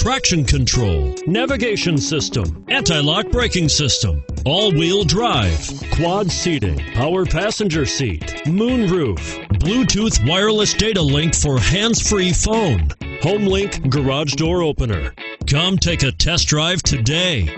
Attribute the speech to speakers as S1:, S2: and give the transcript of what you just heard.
S1: traction control, navigation system, anti lock braking system, all wheel drive, quad seating, power passenger seat, moonroof, Bluetooth wireless data link for hands free phone, HomeLink garage door opener. Come take a test drive today.